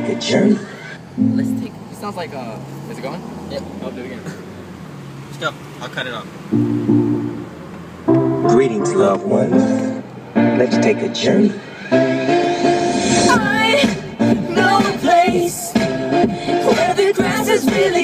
take a journey. Let's take. It sounds like uh. Is it going? Yep. I'll do it again. Let's go. I'll cut it off. Greetings, loved ones. Let's take a journey. I know a place where the grass is really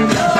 Lord.